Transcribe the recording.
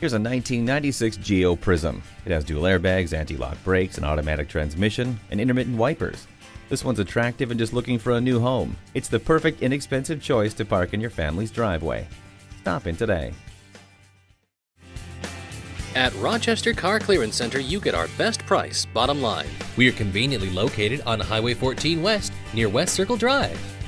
Here's a 1996 Geo Prizm. It has dual airbags, anti-lock brakes, an automatic transmission, and intermittent wipers. This one's attractive and just looking for a new home. It's the perfect inexpensive choice to park in your family's driveway. Stop in today. At Rochester Car Clearance Center, you get our best price, bottom line. We are conveniently located on Highway 14 West near West Circle Drive.